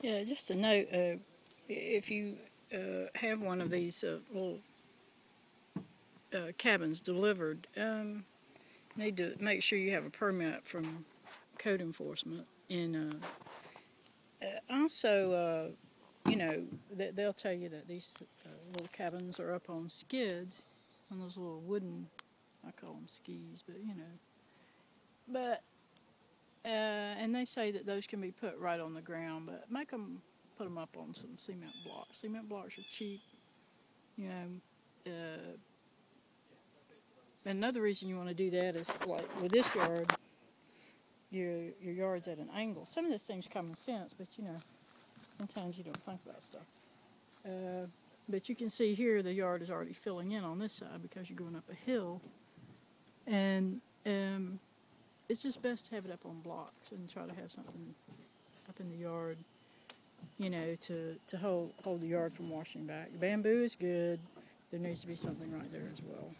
Yeah, just a note, uh, if you uh, have one of these uh, little uh, cabins delivered, um, need to make sure you have a permit from code enforcement. And uh, uh, also, you know, they, they'll tell you that these little cabins are up on skids, on those little wooden, I call them skis, but you know. But uh, and they say that those can be put right on the ground, but make them put them up on some cement blocks. Cement blocks are cheap, you know. Uh, another reason you want to do that is like with this yard, your your yard's at an angle. Some of this thing's common sense, but you know, sometimes you don't think about stuff. Uh, but you can see here the yard is already filling in on this side because you're going up a hill, and um, it's just best to have it up on blocks and try to have something up in the yard, you know, to, to hold hold the yard from washing back. Bamboo is good. There needs to be something right there as well.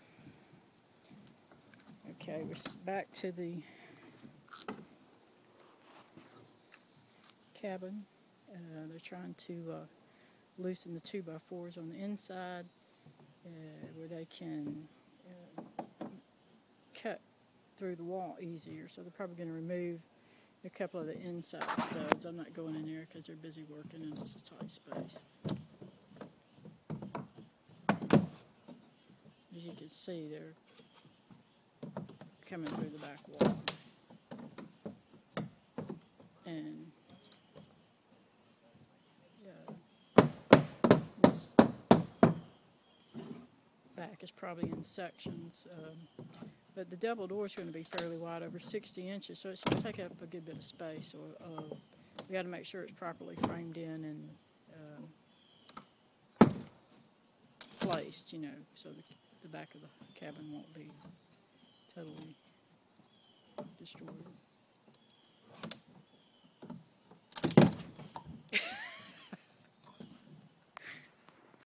Okay, we're back to the cabin. Uh, they're trying to uh, loosen the 2 by 4s on the inside uh, where they can uh, cut through the wall easier. So they're probably going to remove a couple of the inside studs. I'm not going in there because they're busy working and it's a tight space. As you can see, they're coming through the back wall. And uh, this back is probably in sections. Um, but the double door is going to be fairly wide, over 60 inches, so it's going to take up a good bit of space. So uh, we got to make sure it's properly framed in and um, placed, you know, so the, the back of the cabin won't be totally destroyed.